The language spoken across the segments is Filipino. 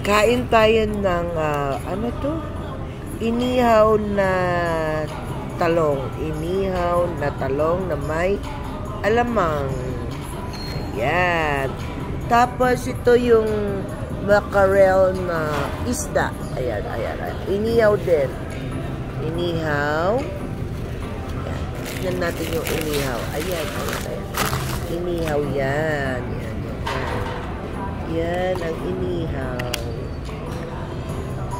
Kain tayo ng, ah, ano to? Inihaw na talong. Inihaw na talong na may alamang. Ayan. Tapos ito yung mackerel na isda. Ayan, ayan, ayan. Inihaw din. Inihaw. Ayan. Natin yung inihaw. Ayan, ayan, ayan. Inihaw yan. Yan, yan. Yan ang inihaw.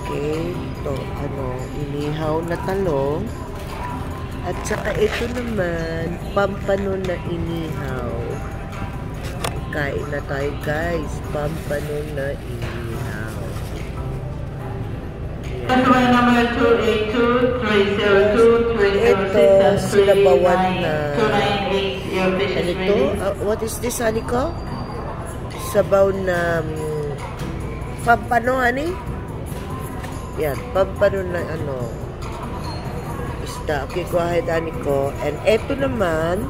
Okay. Ito, ano, inihaw na talong. At saka ito naman, pampano na inihaw. Kain na tayo guys. Pampano na inihaw. Customer number 282-302-306 Ito, sinabawan na. 298. Your fish Ano is to? ready. Ah, what is this, Aniko? Sabaw na um, pampano, ani? Yan, pampano na ano. Isda. Okay, go ahead, Aniko. And eto naman,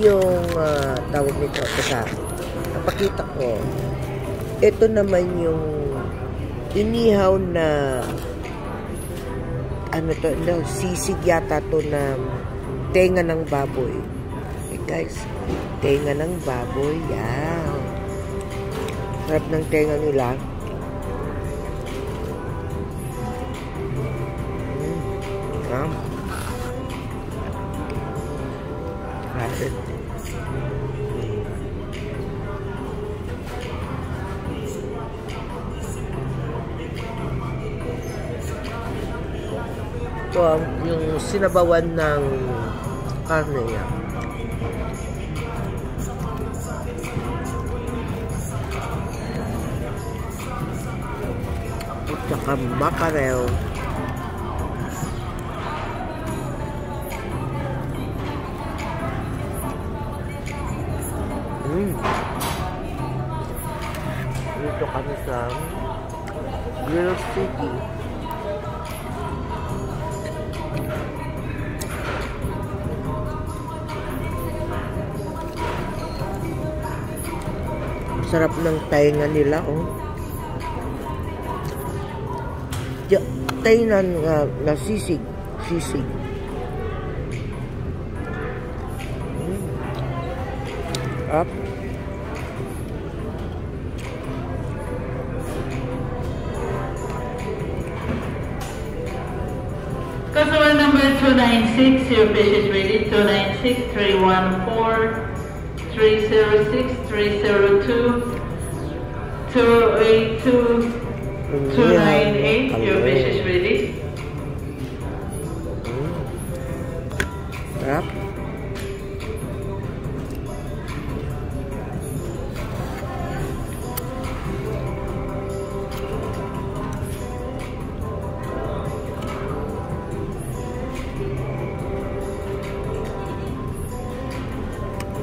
yung ah, tawag nito. Teka, napakita ko. Ito naman yung inihaw na ano to, no, sisig yata to na tenga ng baboy. Okay, guys, tenga ng baboy. Yan. Sarap ng tenga nila. Mm. Yan. Kain. Ito ang yung sinabawan ng karne niya. At saka mackerel. Mm. Dito kami sa Grill City. Sarap ng tainga nila, oh. Ja, tainga nga na sisig. Sisig. Mm. Up. Customer number 296, your fish is ready. 296 314 306 302 282 298, your fish is ready. Sarap.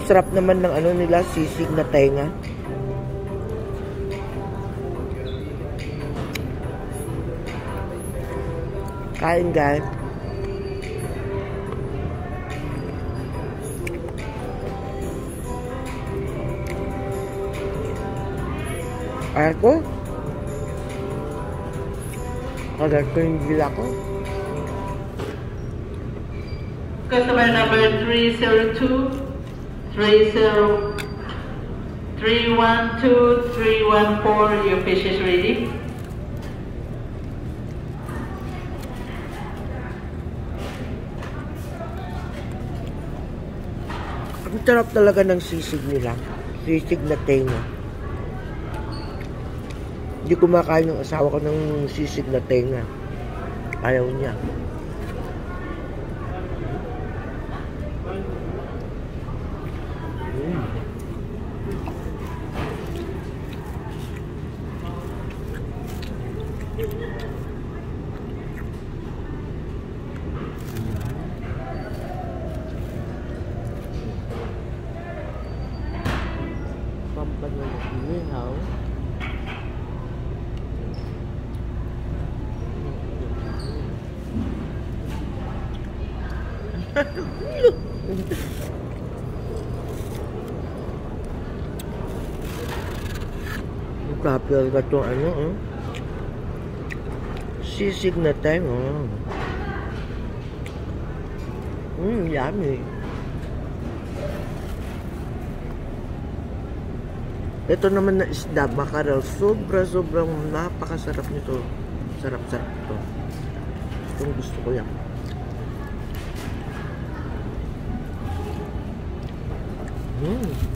Sarap naman ng ano nila, sisig na tenga. Kain guys. Ako? Kagat ko yung gila ko. Customer number 302 30 312 314, your fish is ready. Sarap talaga ng sisig nila. Sisig na tenga. Hindi kumakain ng asawa ko ng sisig na tenga. Ayaw niya. với hậu. Cặp rồi cà chọi nữa xí xích nè té ừm, giảm gì? Ito naman na isda, mackerel. Sobra-sobrang napakasarap nito. Sarap-sarap ito. Itong gusto ko yan. Mmm.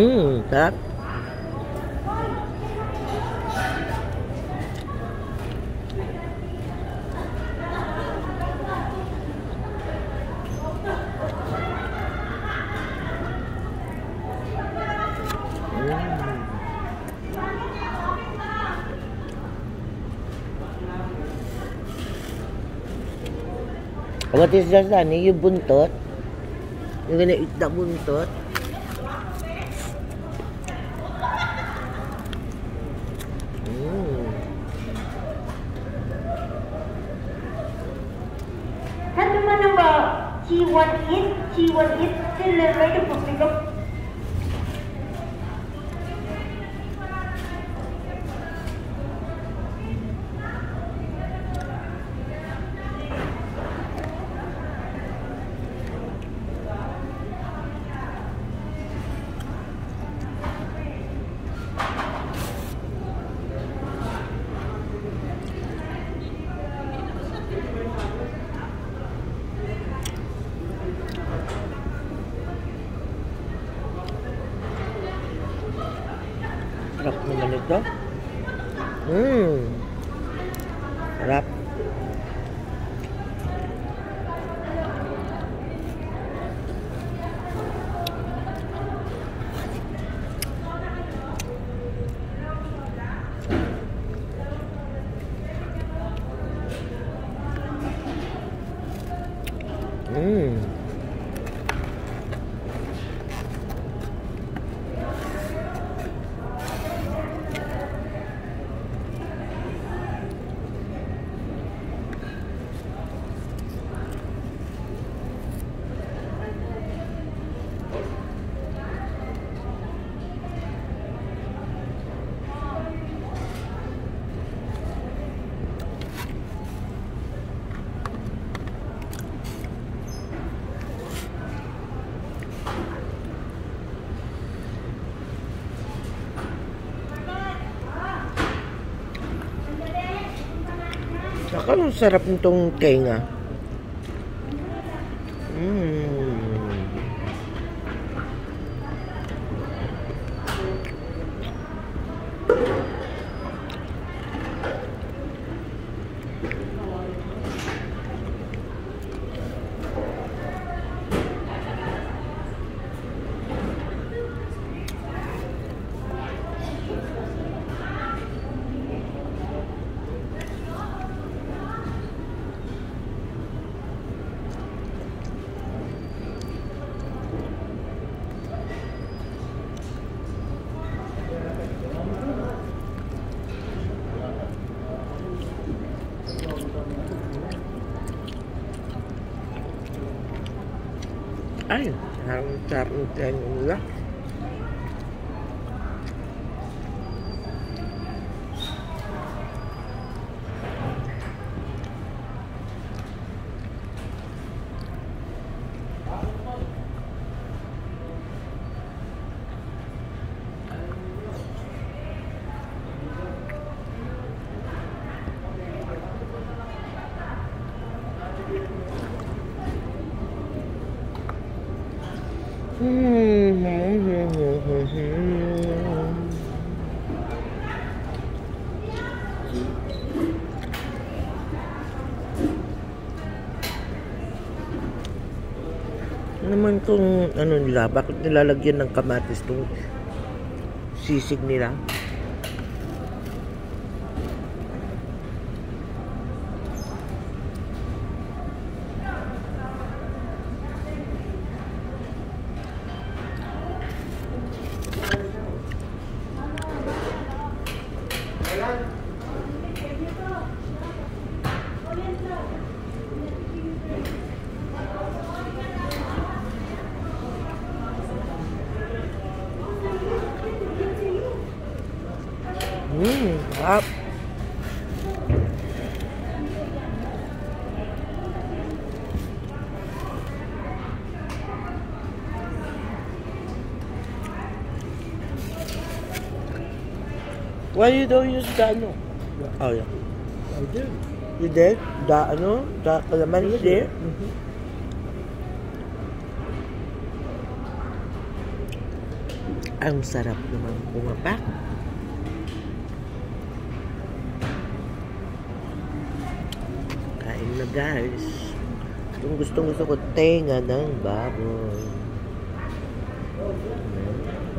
Mmm, sarap. What is that, Sunny? Yung buntot? Yung gonna eat the buntot? one in. he was delivered to pick up đó uhm. rap, Mmm. Ang sarap nitong tenga. Mmm. Ay, ang sarap ng tenga naman kung ano nila, bakit nilalagyan ng kamatis tong sisig nila? Mmm, up. Why you don't use that no? Oh yeah. I did. You did? That no? That elementary there? Mm -hmm. ang sarap naman bumaba. Kain na guys. Itong gustong gusto ko, tenga ng baboy. Ayan.